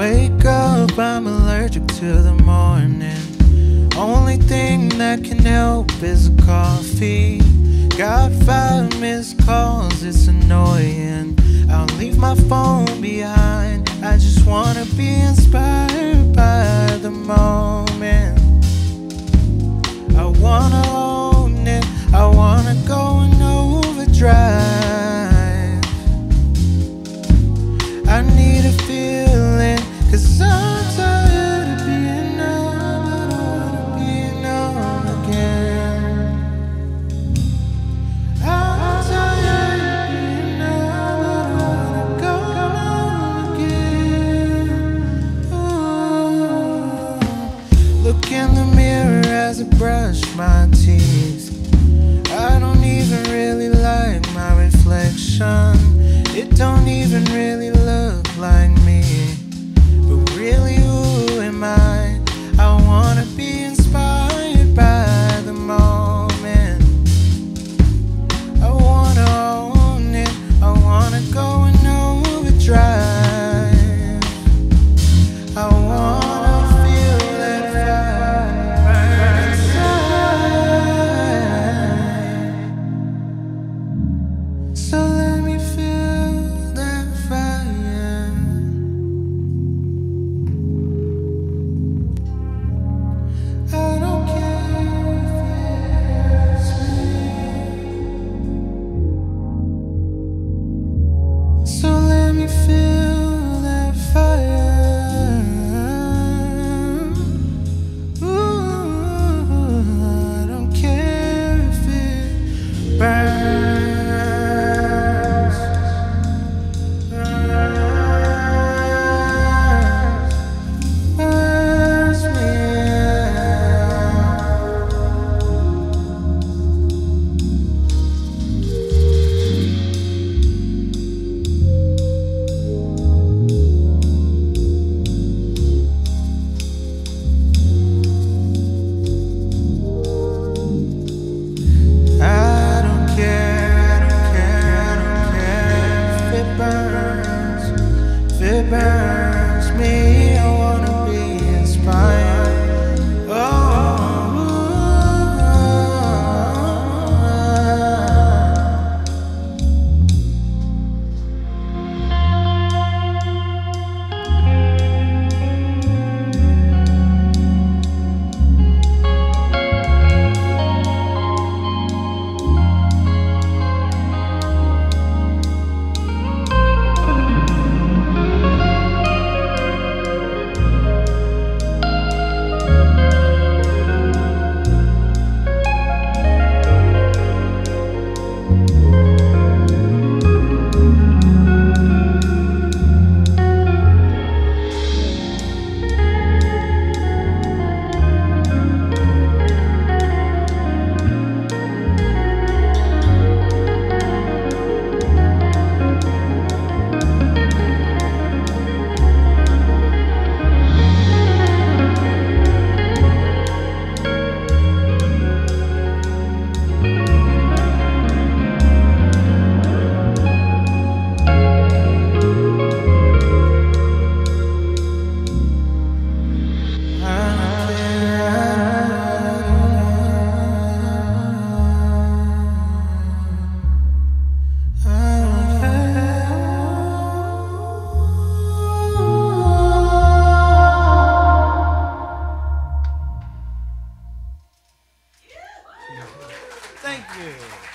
I'm allergic to the morning. Only thing that can help is a coffee. Got five missed calls, it's annoying. I'll leave my phone behind. I just wanna be inspired in the mirror as I brush my teeth. I don't even really like my reflection. It don't even really look like 땡큐.